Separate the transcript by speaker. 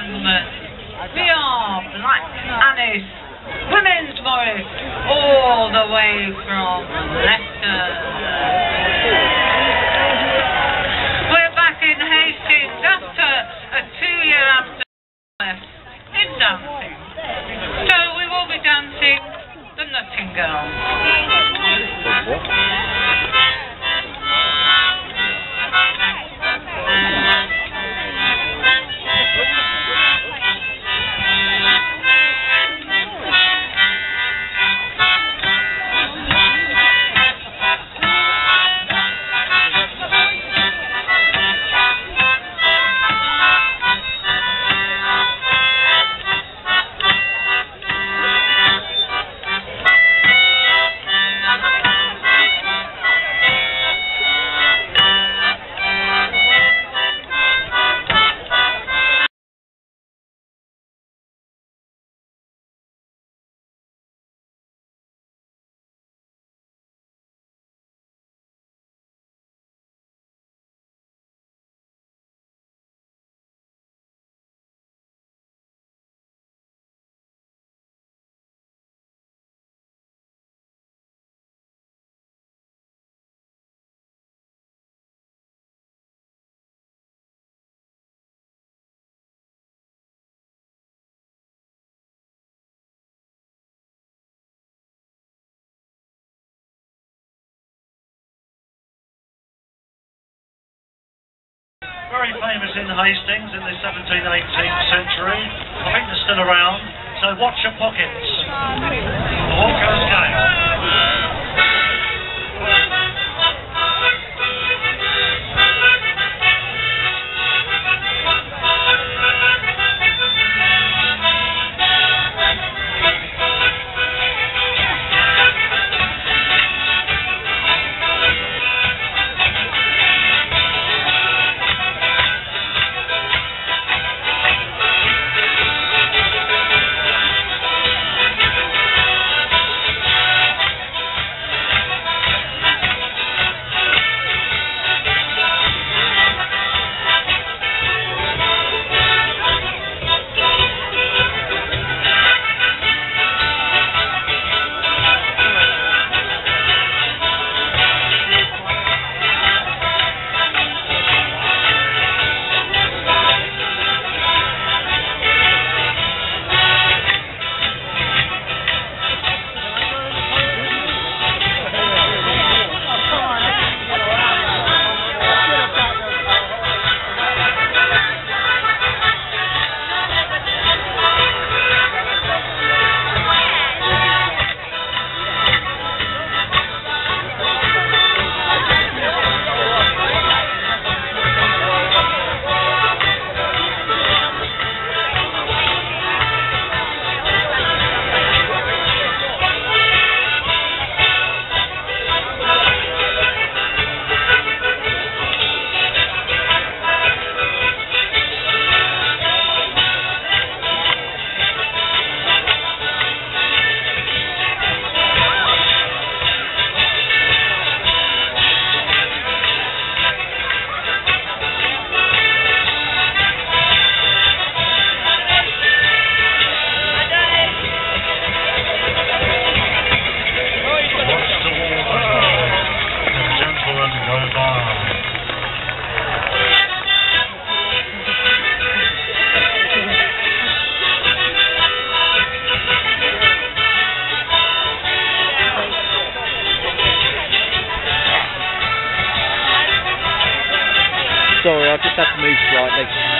Speaker 1: gentlemen, we are Black Annis, Women's Voice, all the way from Leicester. We're back in Hastings after a two-year absence in dancing. So we will be dancing the Nutting
Speaker 2: Very famous in Hastings in the 17th, 18th century. I think they're still around. So watch your pockets.
Speaker 3: Sorry, I just had to move slightly.